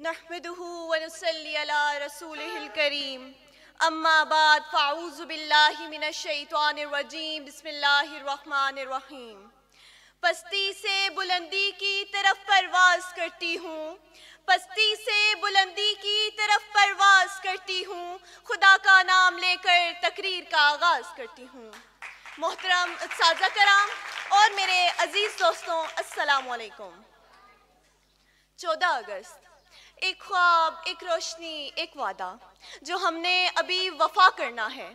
नहमदहू वनुसल्ली रसूलिहिल करीम अम्मा बाद फ़ाऊज़ु बिल्लाहि मिनश शैतानिर रजीम बिस्मिल्लाहिर रहमानिर रहीम पस्ती से बुलंदी की तरफ़ परवाज करती हूँ पस्ती से बुलंदी की तरफ़ परवाज करती हूँ खुदा का नाम लेकर तकरीर का आगाज़ करती हूँ मोहतरम साजा कराम और मेरे अज़ीज़ दोस्तों अस्सलाम वालेकुम चौदह अगस्त एक ख्वाब, एक रोशनी, एक वादा, जो हमने अभी वफा करना है।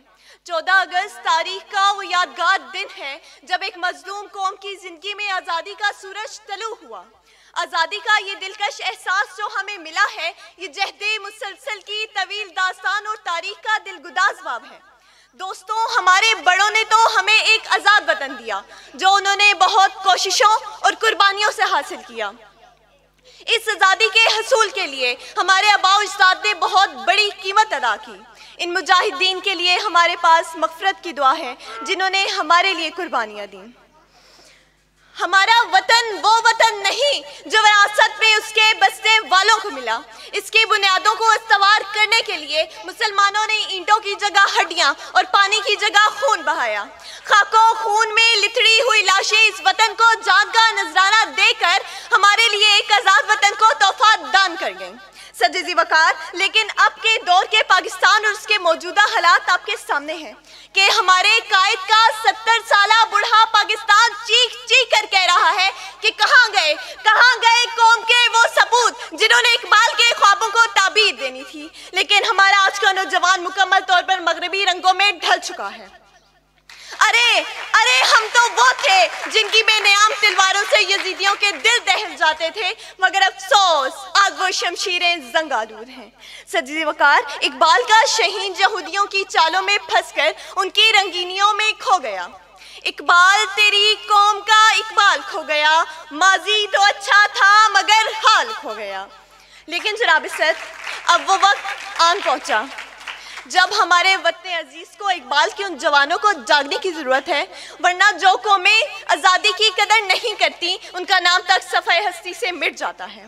चौदह अगस्त तारीख का वो यादगार दिन है, जब एक मजलूम कौम की ज़िंदगी में आज़ादी का सूरज तलु हुआ। आज़ादी का ये दिलकश एहसास जो हमें मिला है, ये जहदे मुसलसल की तवील दास्तान और तारीख का दिलगुदाज बाब है। दोस्तों, हमारे बड़ों ने तो हमें एक आज़ाद वतन दिया, जो उन्होंने बहुत कोशिशों और कुर्बानियों से हासिल किया। आज़ादी के हसूल के लिए हमारे अबाउ उस्ताद ने बहुत बड़ी कीमत अदा की। इन मुजाहिदीन के लिए हमारे पास मफफरत की दुआ है, जिन्होंने हमारे लिए कुर्बानियाँ दी। हमारा वतन वो वतन नहीं जो विरासत में उसके बसने वालों को मिला। इसकी बुनियादों को इस्तवार करने के लिए मुसलमानों ने ईंटों की जगह हड्डियाँ और पानी की जगह खून बहाया। खाकों खून में लिथड़ी हुई लाशें इस वतन को जान का नजराना देकर हमारे लिए एक आज़ाद वतन को तोहफा दान कर गई सजीजी वकार, लेकिन अब के दौर के पाकिस्तान और उसके मौजूदा हालात आपके सामने हैं कि हमारे कायद का सत्तर साल बुढ़ा पाकिस्तान चीख चीख कर कह रहा है कि कहाँ गए कहाँ गए कौम के वो सबूत जिन्होंने इकबाल के ख्वाबों को ताबीर देनी थी। लेकिन हमारा आज का नौजवान मुकम्मल तौर पर मगरबी रंगों में ढल चुका है। अरे अरे, हम तो वो थे जिनकी बेनियाम तलवारों से यजीदियों के दिल दहल जाते थे। मगर अफसोस, आज वो शमशीरें जंग आलूद हैं। सजी वकार, इकबाल का शहीन यहूदियों की चालों में फंसकर उनकी रंगीनियों में खो गया। इकबाल, तेरी कौम का इकबाल खो गया। माजी तो अच्छा था, मगर हाल खो गया। लेकिन जनाब सद अब वो वक्त आन पहुँचा। जब हमारे वतन अज़ीज़ को, इकबाल के उन जवानों को जागने की ज़रूरत है, वरना जो कौमें आज़ादी की कदर नहीं करती, उनका नाम तक सफ़ाई हस्ती से मिट जाता है।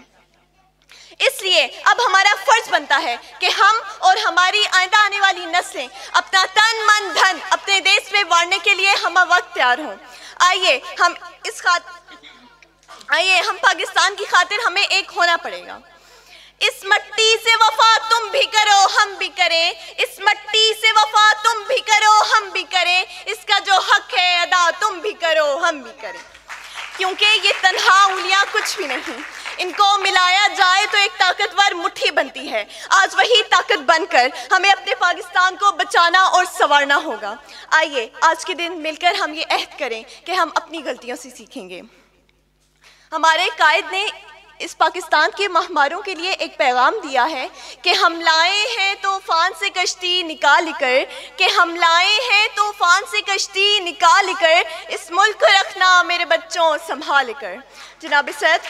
इसलिए अब हमारा फ़र्ज़ बनता है कि हम और हमारी आइंदा आने वाली नस्लें अपना तन, मन, धन अपने देश में वारने के लिए हम वक्त तैयार हों। आइए हम इस खात आइए हम पाकिस्तान की खातिर हमें एक होना पड़ेगा। इस मट्टी से वफा तुम भी करो, हम भी करें। इस मट्टी से वफा तुम भी करो, हम भी करें। इसका जो हक है, अदा तुम भी करो, हम भी करें। क्योंकि ये तनहा उंगलियाँ कुछ भी नहीं। इनको मिलाया जाए तो एक ताकतवर मुट्ठी बनती है। आज वही ताकत बनकर हमें अपने पाकिस्तान को बचाना और संवारना होगा। आइए, आज के दिन मिलकर हम ये अहद करें कि हम अपनी गलतियों से सीखेंगे। हमारे कायद ने इस पाकिस्तान के महमारों के लिए एक पैगाम दिया है कि हम लाए हैं तूफ़ान से कश्ती निकाल कर कि हम लाए हैं तूफ़ान से कश्ती निकाल कर इस मुल्क को रखना मेरे बच्चों संभाल कर जनाब सद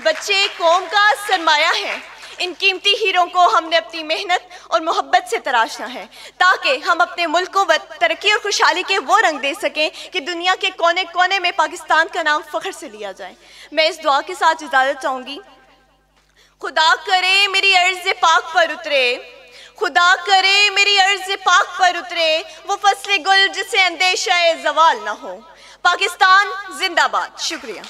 बच्चे कौम का सरमाया है। इन कीमती हीरों को हमने अपनी मेहनत और मोहब्बत से तराशना है, ताकि हम अपने मुल्क को तरक्की और खुशहाली के वो रंग दे सकें कि दुनिया के कोने कोने में पाकिस्तान का नाम फ़ख्र से लिया जाए। मैं इस दुआ के साथ इजाज़त चाहूँगी। खुदा करे मेरी अर्ज़ पाक पर उतरे। खुदा करे मेरी अर्ज़ पाक पर उतरे। वो फ़सल गुल जिसे अंदेशा जवाल ना हो। पाकिस्तान जिंदाबाद। शुक्रिया।